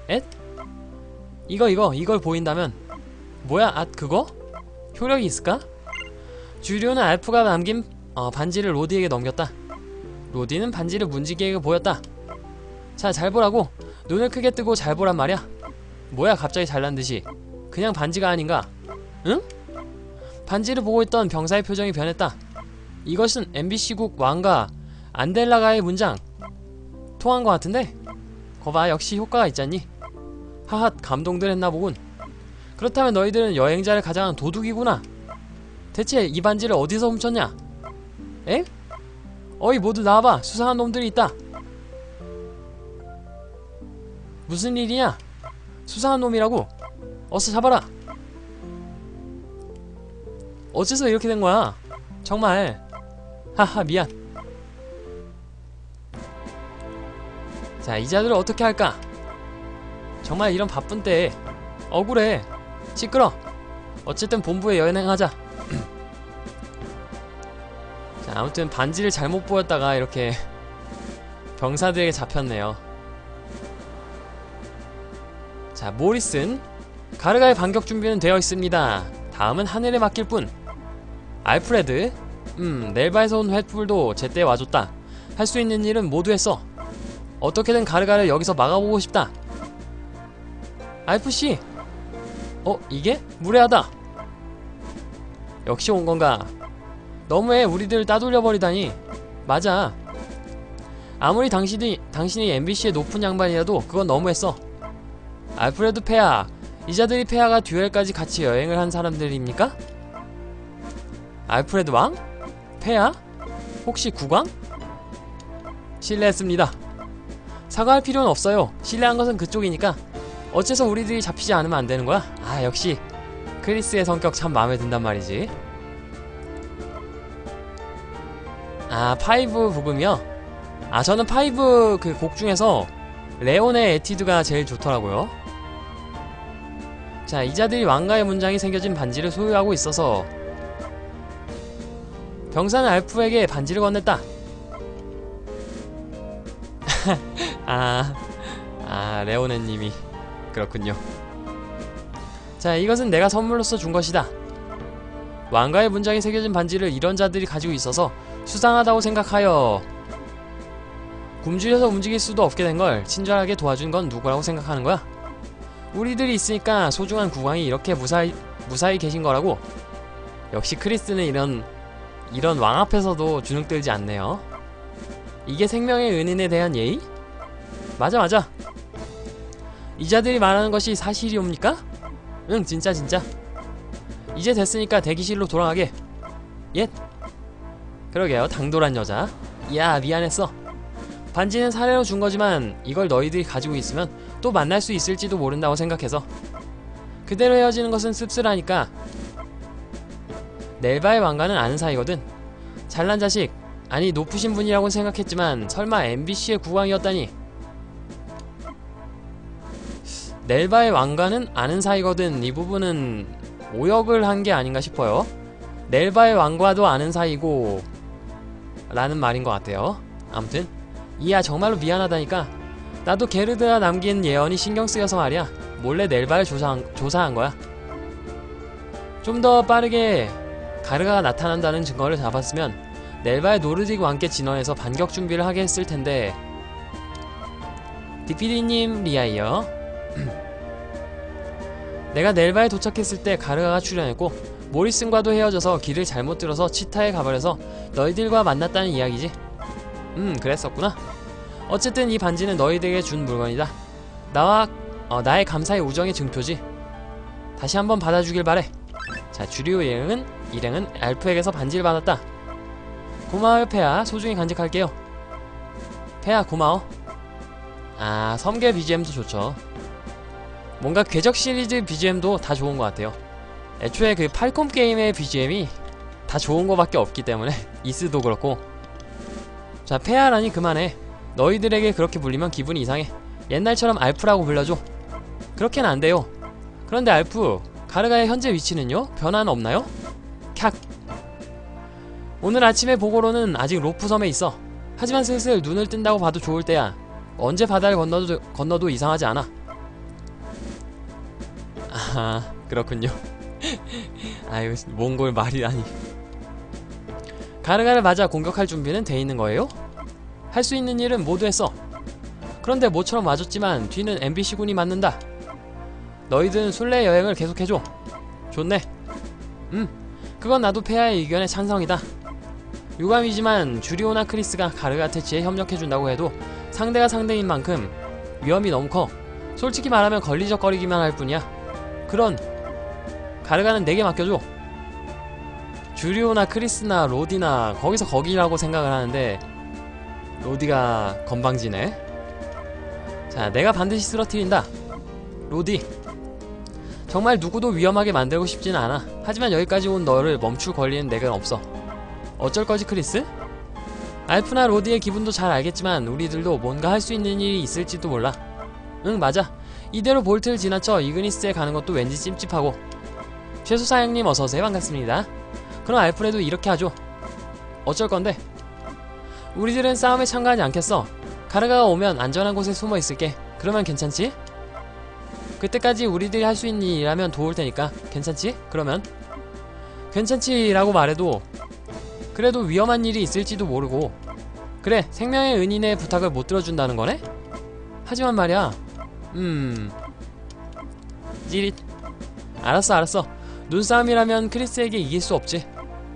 엣? 이거 이거 이걸 보인다면. 뭐야 아 그거? 효력이 있을까? 주류는 알프가 남긴 어, 반지를 로디에게 넘겼다. 로디는 반지를 문지기에게 보였다. 자 잘 보라고. 눈을 크게 뜨고 잘 보란 말이야. 뭐야 갑자기 잘난 듯이. 그냥 반지가 아닌가? 응? 반지를 보고 있던 병사의 표정이 변했다. 이것은 MBC국 왕가 안델라가의 문장. 통한 것 같은데? 거봐 역시 효과가 있잖니. 하핫 감동들 했나 보군. 그렇다면 너희들은 여행자를 가장한 도둑이구나. 대체 이 반지를 어디서 훔쳤냐? 에? 어이 모두 나와봐. 수상한 놈들이 있다. 무슨 일이냐? 수상한 놈이라고? 어서 잡아라. 어째서 이렇게 된 거야? 정말. 하하 미안. 자 이자들을 어떻게 할까? 정말 이런 바쁜 때에 억울해. 시끄러. 어쨌든 본부에 연행하자 자 아무튼 반지를 잘못 보였다가 이렇게 병사들에게 잡혔네요. 자 모리슨 가르가의 반격 준비는 되어 있습니다. 다음은 하늘에 맡길 뿐. 알프레드 음 넬바에서 온 횃불도 제때 와줬다. 할 수 있는 일은 모두 했어. 어떻게든 가르가를 여기서 막아보고 싶다. 알프씨 어 이게? 무례하다. 역시 온 건가 너무해 우리들 따돌려버리다니 맞아 아무리 당신이 당신이 MBC의 높은 양반이라도 그건 너무했어 알프레드 페아 이자들이 페아가 듀엘까지 같이 여행을 한 사람들입니까? 알프레드 왕? 페아? 혹시 국왕? 실례했습니다 사과할 필요는 없어요 실례한 것은 그쪽이니까 어째서 우리들이 잡히지 않으면 안 되는 거야? 아 역시 크리스의 성격 참 마음에 든단 말이지 아 five 브금이요? 아 저는 five 그 곡 중에서 레온의 에튀드가 제일 좋더라고요. 자 이자들이 왕가의 문장이 새겨진 반지를 소유하고 있어서 병사는 알프에게 반지를 건넸다. 아, 아 레오네님이 그렇군요. 자 이것은 내가 선물로서 준 것이다. 왕가의 문장이 새겨진 반지를 이런 자들이 가지고 있어서 수상하다고 생각하여 굶주려서 움직일 수도 없게 된 걸 친절하게 도와준 건 누구라고 생각하는 거야? 우리들이 있으니까 소중한 국왕이 이렇게 무사히 무사히 계신 거라고. 역시 크리스는 이런 이런 왕 앞에서도 주눅 들지 않네요. 이게 생명의 은인에 대한 예의? 맞아 맞아. 이자들이 말하는 것이 사실이옵니까? 응 진짜 진짜. 이제 됐으니까 대기실로 돌아가게. 예. 그러게요 당돌한 여자. 야 미안했어. 반지는 사례로 준 거지만 이걸 너희들이 가지고 있으면 또 만날 수 있을지도 모른다고 생각해서. 그대로 헤어지는 것은 씁쓸하니까. 넬바의 왕가는 아는 사이거든. 잘난 자식 아니 높으신 분이라고 생각했지만 설마 MBC의 국왕이었다니. 넬바의 왕가는 아는 사이거든. 이 부분은 오역을 한 게 아닌가 싶어요. 넬바의 왕과도 아는 사이고 라는 말인 것 같아요. 아무튼 이야 정말로 미안하다니까. 나도 게르드가 남긴 예언이 신경 쓰여서 말이야. 몰래 넬바를 조사한, 조사한 거야. 좀 더 빠르게 가르가가 나타난다는 증거를 잡았으면 넬바의 노르딕 왕께 진원해서 반격 준비를 하게 했을 텐데. 디피디님 리아이요 내가 넬바에 도착했을 때 가르가가 출연했고 모리슨과도 헤어져서 길을 잘못 들어서 치타에 가버려서 너희들과 만났다는 이야기지. 음 그랬었구나. 어쨌든 이 반지는 너희들에게 준 물건이다. 나와 어, 나의 감사의 우정의 증표지. 다시 한번 받아주길 바래. 자 주류 일행은 일행은 알프에게서 반지를 받았다. 고마워요 페아. 소중히 간직할게요. 페아 고마워. 아 섬계 BGM도 좋죠. 뭔가 궤적 시리즈 BGM도 다 좋은 것 같아요 애초에 그 팔콤 게임의 BGM이 다 좋은 거밖에 없기 때문에 이스도 그렇고. 자 페아라니 그만해. 너희들에게 그렇게 불리면 기분이 이상해. 옛날처럼 알프라고 불러줘. 그렇게는 안 돼요. 그런데 알프 가르가의 현재 위치는요? 변화는 없나요? 캬. 오늘 아침에 보고로는 아직 로프 섬에 있어. 하지만 슬슬 눈을 뜬다고 봐도 좋을 때야. 언제 바다를 건너도, 건너도 이상하지 않아. 아 그렇군요 아유 몽골 말이라니. 가르가를 맞아 공격할 준비는 돼 있는 거예요? 할 수 있는 일은 모두 했어. 그런데 모처럼 맞았지만 뒤는 MBC군이 맞는다. 너희들은 순례 여행을 계속해줘. 좋네. 음 그건 나도 폐하의 의견에 찬성이다. 유감이지만 주리오나 크리스가 가르가 테치에 협력해준다고 해도 상대가 상대인 만큼 위험이 너무 커. 솔직히 말하면 걸리적거리기만 할 뿐이야. 그런 가르가는 내게 맡겨줘. 주리오나 크리스나 로디나 거기서 거기라고 생각을 하는데 로디가 건방지네. 자 내가 반드시 쓰러뜨린다. 로디. 정말 누구도 위험하게 만들고 싶지는 않아. 하지만 여기까지 온 너를 멈출 권리는 내겐 없어. 어쩔 거지 크리스? 알프나 로디의 기분도 잘 알겠지만 우리들도 뭔가 할 수 있는 일이 있을지도 몰라. 응 맞아. 이대로 볼트를 지나쳐 이그니스에 가는 것도 왠지 찜찜하고 최소 사장님 어서오세요. 반갑습니다. 그럼 알프레도 이렇게 하죠. 어쩔 건데? 우리들은 싸움에 참가하지 않겠어. 가르가가 오면 안전한 곳에 숨어 있을게. 그러면 괜찮지? 그때까지 우리들이 할 수 있는 일이라면 도울 테니까. 괜찮지? 그러면? 괜찮지 라고 말해도 그래도 위험한 일이 있을지도 모르고. 그래 생명의 은인의 부탁을 못 들어준다는 거네? 하지만 말이야. 음. 찌릿. 알았어 알았어 눈싸움이라면 크리스에게 이길 수 없지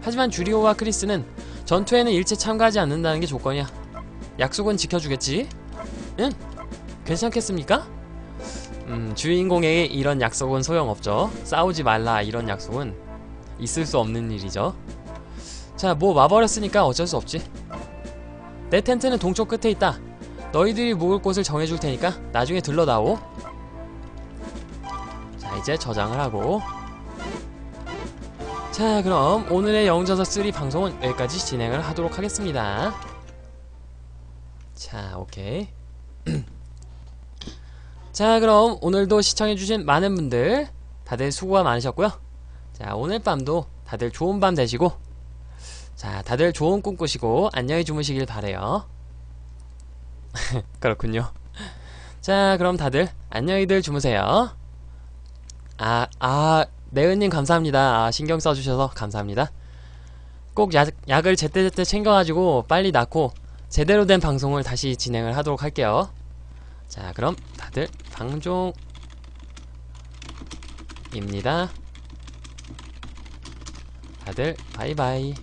하지만 주리오와 크리스는 전투에는 일체 참가하지 않는다는 게 조건이야 약속은 지켜주겠지? 응? 괜찮겠습니까? 음, 주인공에게 이런 약속은 소용없죠 싸우지 말라 이런 약속은 있을 수 없는 일이죠 자, 뭐 와버렸으니까 어쩔 수 없지. 내 텐트는 동쪽 끝에 있다. 너희들이 묵을 곳을 정해줄 테니까 나중에 들러다오. 자, 이제 저장을 하고. 자, 그럼 오늘의 영전서 3 방송은 여기까지 진행을 하도록 하겠습니다. 자, 오케이. 자, 그럼 오늘도 시청해주신 많은 분들 다들 수고가 많으셨고요. 자, 오늘 밤도 다들 좋은 밤 되시고 자, 다들 좋은 꿈 꾸시고 안녕히 주무시길 바래요. 그렇군요. 자, 그럼 다들 안녕히들 주무세요. 아, 아, 네은님 감사합니다. 아, 신경 써주셔서 감사합니다. 꼭 약, 약을 제때제때 챙겨가지고 빨리 낫고 제대로 된 방송을 다시 진행을 하도록 할게요. 자, 그럼 다들 방종입니다. 다들 바이바이.